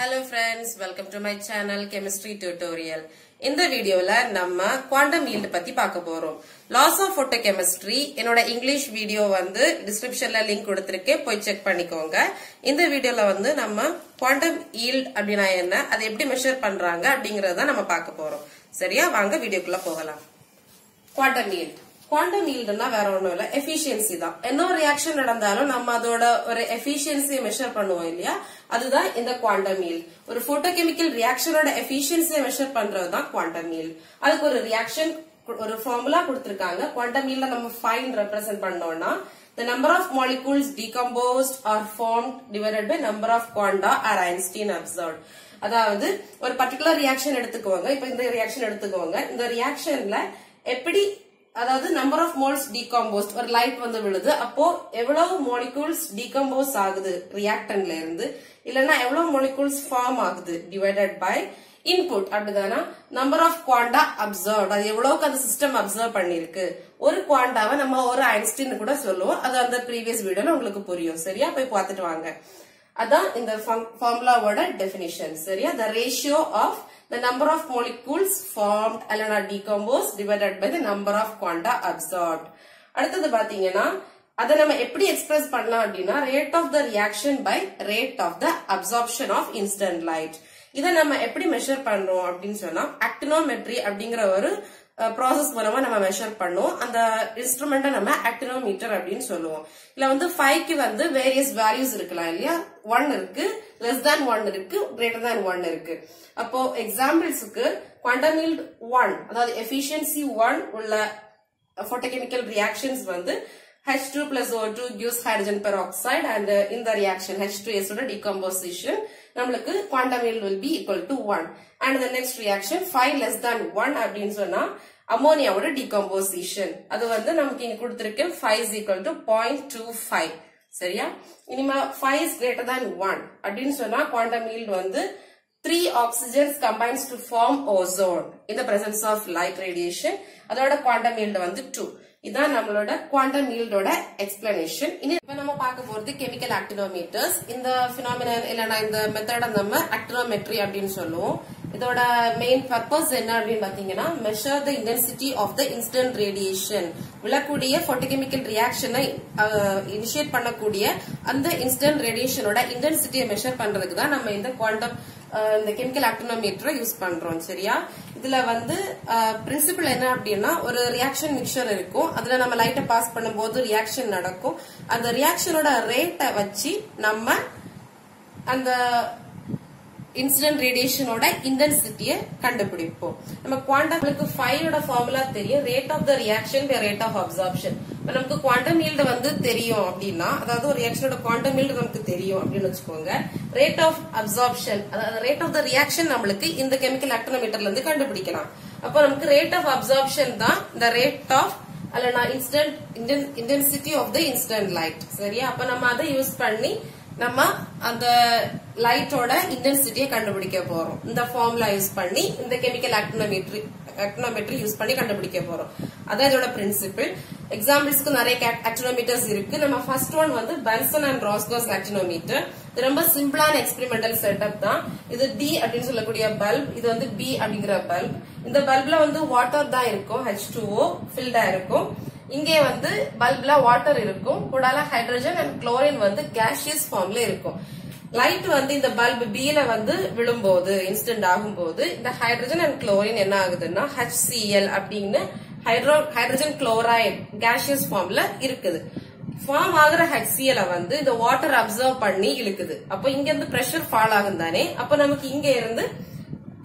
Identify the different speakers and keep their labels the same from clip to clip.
Speaker 1: Hello friends welcome to my channel chemistry tutorial இந்த வீடியோல நம்ம குவாண்டம் ஈல்டு பத்தி பார்க்க போறோம். லாஸ் ஆஃப் போட்டோ கெமிஸ்ட்ரி என்னோட இங்கிலீஷ் வீடியோ வந்து டிஸ்கிரிப்ஷன்ல லிங்க் கொடுத்துருக்கேன் போய் செக் பண்ணிக்கோங்க. இந்த வீடியோல வந்து நம்ம குவாண்டம் ஈல்ட் அப்படின்னா என்ன அதை எப்படி மெஷர் பண்றாங்க அப்படிங்கறத நம்ம பார்க்க போறோம். சரியா? வாங்க வீடியோக்குள்ள போகலாம். குவாண்டம் ஈல்ட் குவாண்டம் ஈல்டுனா வேற ஒண்ணும் இல்ல எஃபிஷியன்சி தான். என்ன ஒரு ரியாக்ஷன் நடந்தாலும் நம்ம அதோட ஒரு எஃபிஷியன்சியை மெஷர் பண்ணுவோம் இல்லையா? அதுதான் இந்த குவாண்டம் ஈல்ட் ஒரு போட்டோகெமிக்கல் ரியாக்ஷனோட எஃபிஷியன்சியை மெஷர் பண்றது தான் குவாண்டம் ஈல்ட் அதுக்கு ஒரு ரியாக்ஷன் ஒரு ஃபார்முலா கொடுத்திருக்காங்க. குவாண்டம் ஈல்ட நம்ம ஃபைன் ரெப்ரசென்ட் பண்ணோம்னா the number of molecules decomposed or formed divided by number of quanta are Einstein observed. அதாவது ஒரு பர்டிகுலர் ரியாக்ஷன் எடுத்துக்கோங்க. இப்ப இந்த ரியாக்ஷன் எடுத்துக்கோங்க. இந்த ரியாக்ஷன்ல எப்படி அதாவது நம்பர் ஆஃப் மோல்ஸ் டீகாம்போஸ்ட் ஒரு லைட் வந்து விழுது. அப்போ எவ்வளவு மாலிகூல்ஸ் டீகம்போஸ் ஆகுது? ரியாக்டன்ல இருந்து. இல்லைன்னா எவ்வளவு மாலிகூல்ஸ் ஃபார்ம் ஆகுது? டிவைடட் பை இன்புட் அப்படிதானா? நம்பர் ஆஃப் குவாண்டா அப்சர்வ் அது எவ்வளவுக்கு அந்த சிஸ்டம் அப்சர்வ் பண்ணிருக்கு ஒரு குவாண்டாவை நம்ம ஒரு ஐன்ஸ்டின் கூட சொல்லுவோம். அது அந்த ப்ரீவியஸ் வீடியோல உங்களுக்கு புரியும். சரியா? போய் பார்த்துட்டு வாங்க. அதான் இந்த ஃபார்முலாவோட டெபினிஷன் சரியா? The ratio of the number of molecules formed அல்லனா decomposed divided by the number of quanta absorbed. அடுத்தது பாத்தீங்கன்னா அதை நம்ம எப்படி எக்ஸ்பிரஸ் பண்ணலாம் அப்படின்னா rate of the reaction by rate of the absorption of incident light இதை நம்ம எப்படி மெஷர் பண்றோம் அப்படின்னு சொன்னா ஆக்டினோமெட்ரி அப்படிங்கிற ஒரு ப்ராசஸ் மூலமா நம்ம மெஷர் பண்ணுவோம். அந்த இன்ஸ்ட்ருமெண்ட்டை நம்ம ஆக்டினோமீட்டர் அப்படின்னு சொல்லுவோம். இல்ல வந்து ஃபைவ்க்கு வந்து வேரியஸ் வேல்யூஸ் இருக்கலாம் இல்லையா? ஒன் இருக்கு லெஸ் தேன் ஒன் இருக்கு கிரேட்டர் தேன் ஒன் இருக்கு. அப்போ எக்ஸாம்பிள்ஸுக்கு குவாண்டமில்ட் ஒன் அதாவது எஃபிஷியன்சி ஒன் உள்ள போட்டோகெமிக்கல் ரியாக்ஷன்ஸ் வந்து H2 plus O2 gives hydrogen peroxide and uh, in the reaction H2S ஓட decomposition நம்மளுக்கு quantum yield will be equal to 1 and the next reaction 5 less than 1 அப்படின்னு சொன்னா அமோனியாவோட decomposition அது வந்து நமக்கு இங்க கொடுத்திருக்கு 5 is equal to 0.25 சரியா? இனிமே five is greater than one அப்படின்னு சொன்னா குவாண்டம் ஈல்டு வந்து three oxygens combines to form ozone இந்த பிரசன்ஸ் ஆஃப் லைட் ரேடியேஷன் அதோட குவாண்டம் ஈல்டு வந்து டூ இதான் நம்மளோட குவாண்டம் ஈல்டோட எக்ஸ்பிளனேஷன் இனி இப்ப நம்ம பார்க்க போறது கெமிக்கல் ஆக்டினோமீட்டர்ஸ் இந்த பினாமினல் இல்லைன்னா இந்த மெத்தட நம்ம ஆக்டினோமெட்ரி அப்படின்னு சொல்லுவோம். இதோட மெயின் பர்பஸ் என்ன அப்படின்னு பாத்தீங்கன்னா measure the intensity of the incident radiation விழக்கூடிய போட்டோகெமிக்கல் ரியாக்ஷனை இனிஷியேட் பண்ணக்கூடிய அந்த இன்ஸ்டன்ட் ரேடியேஷனோட இன்டென்சிட்டியை மெஷர் பண்றதுக்கு தான் நம்ம இந்த குவாண்டம் இந்த கெமிக்கல் ஆக்டோனோமீட்டரை யூஸ் பண்றோம் சரியா? இதுல வந்து பிரின்சிபல் என்ன அப்படின்னா ஒரு ரியாக்ஷன் மிக்சர் இருக்கும். அதுல நம்ம லைட்டை பாஸ் பண்ணும்போது ரியாக்ஷன் நடக்கும். அந்த ரியாக்ஷனோட ரேட்டை வச்சு நம்ம அந்த இன்சிடென்ட் ரேடியேஷனோட இன்டென்சிட்டியை கண்டுபிடிப்போம். நம்ம குவாண்டம்களுக்கு ஃபைவோட ஃபார்முலா தெரியும். Rate of the reaction by rate of absorption இப்ப நமக்கு குவாண்டம் ஈல்டு வந்து தெரியும் அப்படின்னா அதாவது ஒரு ரியாக்ஷனோட குவாண்டம் ஈல்டு நமக்கு தெரியும் அப்படின்னு வச்சுக்கோங்க. ரேட் ஆஃப் அப்சார்ப்ஷன் அதாவது ரேட் ஆஃப் த ரியாக்ஷன் நம்மளுக்கு இந்த கெமிக்கல் ஆக்டோமீட்டர்ல இருந்து கண்டுபிடிக்கலாம். அப்போ நமக்கு ரேட் ஆஃப் அப்சார்ப்ஷன் தான் இந்த rate of அல்லனா incident intensity of the incident light சரியா? அப்ப நம்ம அதை யூஸ் பண்ணி நம்ம அந்த லைட்டோட இன்டென்சிட்டியை கண்டுபிடிக்க போறோம். இந்த ஃபார்முலா யூஸ் பண்ணி இந்த கெமிக்கல் ஆக்டினோமெட்ரி ஆக்டினோமெட்ரி யூஸ் பண்ணி கண்டுபிடிக்க போறோம். அதான் இதோட பிரின்சிபிள் எக்ஸாம்பிள்ஸ்க்கு நிறைய ஆக்டினோமீட்டர்ஸ் இருக்கு. நம்ம ஃபர்ஸ்ட் ஒன் வந்து பர்சன் அண்ட் ராஸ்கோஸ் ஆக்டினோமீட்டர் இது ரொம்ப சிம்பிளான எக்ஸ்பெரிமெண்டல் செட்டப் தான். இது டி அப்படின்னு சொல்லக்கூடிய பல்ப் இது வந்து பி அப்படிங்கிற பல்ப் இந்த பல்ப்ல வந்து வாட்டர் தான் இருக்கும் ஹெச் டூ ஓ ஃபில்டா இருக்கும். இங்கே வந்து பல்ப்ல வாட்டர் இருக்கும். கூடால ஹைட்ரஜன் அண்ட் குளோரின் வந்து கேஷியஸ் ஃபார்ம்ல இருக்கும். லைட் வந்து இந்த பல்ப் பில வந்து விழும்போது இன்ஸ்டன்ட் ஆகும்போது இந்த ஹைட்ரஜன் அண்ட் குளோரின் என்ன ஆகுதுன்னா ஹெச்சிஎல் அப்படின்னு ஹைட்ரோ ஹைட்ரஜன் குளோரைட் கேஷியஸ் ஃபார்ம்ல இருக்குது. ஃபார்ம் ஆகுற ஹெச்சிஎல வந்து இந்த வாட்டர் அப்சர்வ் பண்ணி இழுக்குது. அப்போ இங்க இருந்து பிரஷர் ஃபால் ஆகும் தானே அப்போ நமக்கு இங்க இருந்து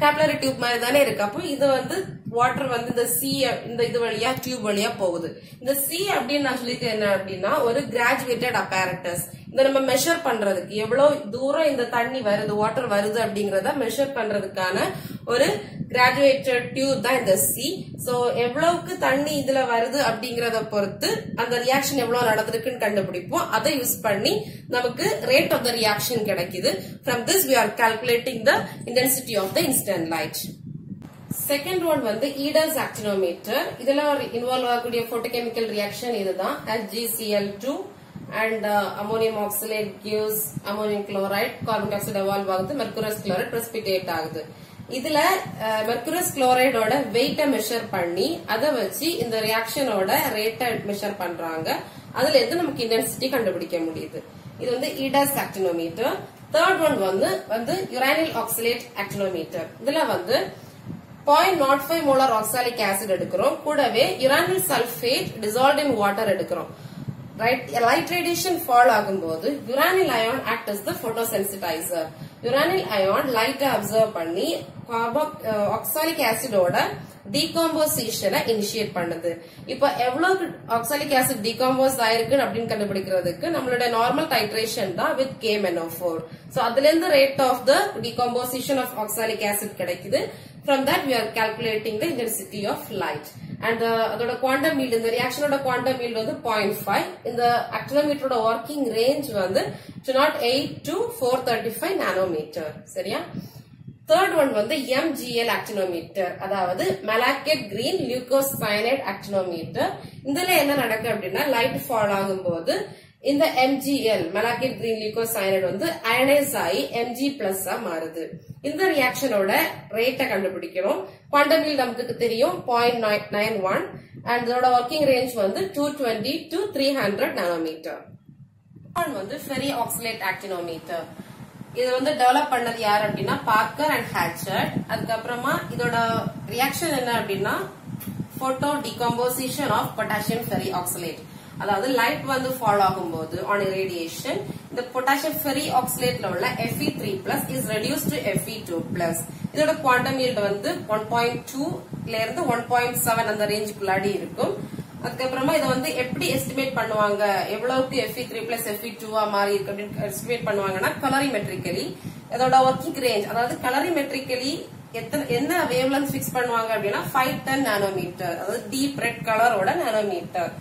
Speaker 1: கேப்லரி டியூப் மாதிரி தானே இருக்கு. அப்போ இது வந்து வாட்டர் வந்து இந்த சி இந்த இது வழியா டியூப் வழியா போகுது. இந்த சி அப்படின்னு நான் சொல்லிட்டு என்ன அப்படின்னா ஒரு கிராஜுவேட்டட் அப்பாரட்டஸ் இதை நம்ம மெஷர் பண்றதுக்கு எவ்வளவு தூரம் இந்த தண்ணி வருது வாட்டர் வருது அப்படிங்கறத மெஷர் பண்றதுக்கான ஒரு கிராஜுவேட்டட் டியூப் தான் இந்த சி சோ எவ்வளவுக்கு தண்ணி இதுல வருது அப்படிங்கறத பொறுத்து அந்த ரியாக்ஷன் எவ்வளவு நடந்திருக்குன்னு கண்டுபிடிப்போம். அதை யூஸ் பண்ணி நமக்கு ரேட் ஆஃப் த ரியாக்ஷன் கிடைக்குது. From this we are calculating the intensity of the incident light second one வந்து ஈடர்ஸ் ஆக்டினோமீட்டர் இதுல இன்வால்வ் ஆகக்கூடிய போட்டோகெமிக்கல் ரியாக்ஷன் இதுதான். HgCl2 and ammonium oxalate gives ammonium chloride carbon dioxide evolve ஆகுது. Mercurous chloride precipitate ஆகுது. இதுல mercurous குளோரைடோட வெயிட்ட measure பண்ணி அதை வச்சு இந்த ரியாக்ஷனோட ரேட்டை மெஷர் பண்றாங்க. அதுல இருந்து நமக்கு இன்டென்சிட்டி கண்டுபிடிக்க முடியுது. இது வந்து இடஸ் ஆக்டினோமீட்டர் தேர்ட் ஒன் வந்து வந்து யுரானில் ஆக்சிலேட் ஆக்டினோமீட்டர் இதுல வந்து point nought five molar oxalic acid எடுக்கிறோம். கூடவே uranyl sulphate dissolve in water எடுக்கிறோம். ரைட் லைட் ரேடியேஷன் ஃபால் ஆகும்போது uranyl ion act is the photosensitiser uranyl ion லைட்டை அப்சர்வ் பண்ணி ஆக்சாலிக் ஆசிடோட டீகாம்போசிஷனை இனிஷியேட் பண்ணுது. இப்போ எவ்வளவு ஆக்சாலிக் ஆசிட் டீகாம்போஸ் ஆயிருக்கு அப்படின்னு கண்டுபிடிக்கிறதுக்கு நம்மளோட நார்மல் டைட்ரேஷன் தான் with K MnO four so அதுல இருந்து rate of the decomposition of oxalic acid கிடைக்குது. From that we are calculating the intensity of light and அதோட குவாண்டம் மீல்டு இந்த ரியாக்ஷனோட குவாண்டம் மீல்டு வந்து பாயிண்ட் ஃபைவ் இந்த ஆக்டிலோமீட்டரோட ஒர்க்கிங் ரேஞ்ச் வந்து two naught eight to four thirty five nanometer சரியா? Third one வந்து எம்ஜிஎல் ஆக்டினோமீட்டர் அதாவது மெலாக்கெட் கிரீன் லியூகோசைனைட் ஆக்டினோமீட்டர் இதுல என்ன நடக்கு அப்படின்னா லைட் ஃபால் ஆகும்போது இந்த எம்ஜிஎல் மெலாக்கெட் கிரீன் லியூகோசைனைட் வந்து அயனைஸ் ஆகி எம்ஜி பிளஸ் மாறுது. இந்த ரியாக்ஷனோட ரேட்டை கண்டுபிடிக்கணும். குவாண்டமில் நமக்கு தெரியும் பாயிண்ட் நைன் ஒன் அண்ட் இதோட ஒர்க்கிங் ரேஞ்ச் வந்து two twenty to three hundred nanometer வந்து ஃபெரி ஆக்சிலேட் ஆக்டினோமீட்டர் இது வந்து டெவலப் பண்ணது யார் அப்படின்னா பார்க்கர் அண்ட் ஹேச்சர்ட் அதுக்கப்புறமா இதோட ரியாக்ஷன் என்ன அப்படின்னா photo decomposition of potassium ferri oxalate அதாவது லைட் வந்து ஃபால் ஆகும்போது ஆன் ரேடியேஷன் இந்த பொட்டாசியம் ஃபெரி ஆக்சிலேட்ல உள்ள Fe three plus is reduce to Fe2 two plus இதோட குவாண்டம் ஈல்டு வந்து ஒன் பாயிண்ட் டூல இருந்து ஒன் பாயிண்ட் செவன் அந்த ரேஞ்சுக்குள்ளாடி இருக்கும். அதுக்கப்புறமா இதை வந்து எப்படி எஸ்டிமேட் பண்ணுவாங்க? எவ்வளவுக்கு எஃப்இ த்ரீ பிளஸ் எஃப்இ டூவா மாறி இருக்கு அப்படின்னு எஸ்டிமேட் பண்ணுவாங்கன்னா கலரிமெட்ரிக்கலி இதோட ஒர்க்கிங் ரேஞ்ச் அதாவது கலரிமெட்ரிக்கலி எத்தனை என்ன வேவ்லன்ஸ் பிக்ஸ் ஃபிக்ஸ் பண்ணுவாங்க அப்படின்னா ஃபைவ் டென் நானோமீட்டர் அதாவது டீப் ரெட் கலரோட நானோமீட்டர்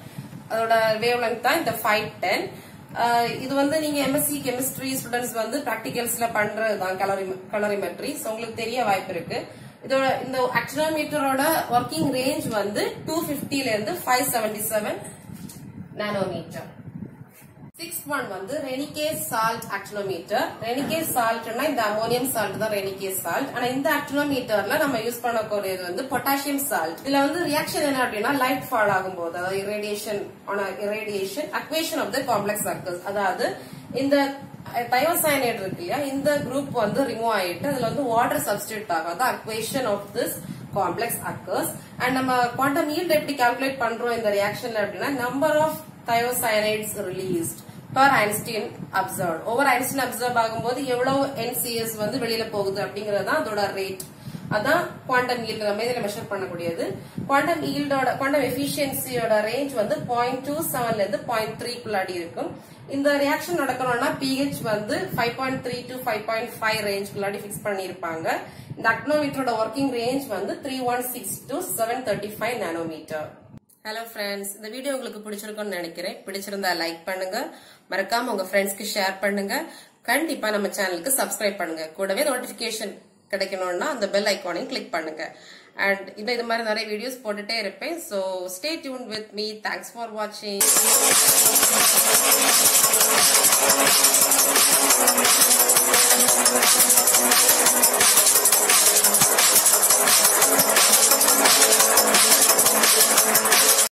Speaker 1: அதோட வேவ் லெங்க் தான் இந்த ஃபைவ் டென் இது வந்து நீங்க எம்எஸ்சி கெமிஸ்ட்ரி ஸ்டூடெண்ட்ஸ் வந்து பிராக்டிகல்ஸ்ல பண்றதுதான் கலரி கலரிமெட்ரி உங்களுக்கு தெரிய வாய்ப்பு இருக்கு. இதோட இந்த ஆக்சிலோமீட்டரோட ஒர்க்கிங் ரேஞ்ச் வந்து டூ பிப்டில இருந்து five seventy seven nanometer sixth one வந்து ரெனிகேஸ் சால்ட் ஆக்டினோமீட்டர் ரெனிகேஸ் சால்ட்னா இந்த அமோனியம் சால்ட் தான் ரெனிகேஸ் சால்ட் ஆனா இந்த ஆக்டினோமீட்டர்ல நம்ம யூஸ் பண்ணக்கூடியது வந்து பொட்டாசியம் சால்ட் இதுல வந்து ரியாக்ஷன் என்ன அப்படின்னா லைட் ஃபால் ஆகும் போது அதாவது irradiation irradiation aquation of the complex circles அதாவது இந்த தயோசைனேட் இருக்கு இல்லையா இந்த குரூப் வந்து ரிமூவ் ஆயிட்டு அதுல வந்து வாட்டர் சப்ஸ்டியூட் ஆகும். அதான் aquation of this complex occurs and நம்ம குவாண்டம் ஈல்ட் எப்படி கால்குலேட் பண்றோம் இந்த ரியாக்ஷன்ல அப்படின்னா number of thiocyanates released per einstein absorb over einstein absorb ஆகும்போது எவ்வளவு என்சிஎஸ் வந்து வெளியில போகுது அப்படிங்கறது தான் அதோட ரேட் அதான் குவாண்டம் ஈல்டு நம்ம இதுல மெஷர் பண்ணக்கூடியது. குவாண்டம் ஈல்டோட குவாண்டம் எஃபிஷியன்சியோட ரேஞ்ச் வந்து பாயிண்ட் டூ செவன்ல இருந்து பாயிண்ட் த்ரீக்குள்ளாடி இருக்கும். இந்த ரியாக்ஷன் நடக்கணும்னா பிஹெச் வந்து five point three to five point five ரேஞ்ச்குள்ளாடி fix பண்ணியிருப்பாங்க. இந்த அக்னோமீட்டரோட ஒர்க்கிங் ரேஞ்ச் வந்து three one six to seven thirty five nanometer hello friends இந்த வீடியோ உங்களுக்கு பிடிச்சிருக்கும்னு நினைக்கிறேன். பிடிச்சிருந்தா லைக் பண்ணுங்க. மறக்காம உங்க ஃப்ரெண்ட்ஸ்க்கு ஷேர் பண்ணுங்க. கண்டிப்பா நம்ம சேனலுக்கு சப்ஸ்கிரைப் பண்ணுங்க. கூடவே நோட்டிபிகேஷன் கிடைக்கணும்னா அந்த பெல் ஐக்கானையும் கிளிக் பண்ணுங்க. அண்ட் இன்னும் இது மாதிரி நிறைய வீடியோஸ் போட்டுட்டே இருப்பேன். So stay tune with me thanks for வாட்சிங்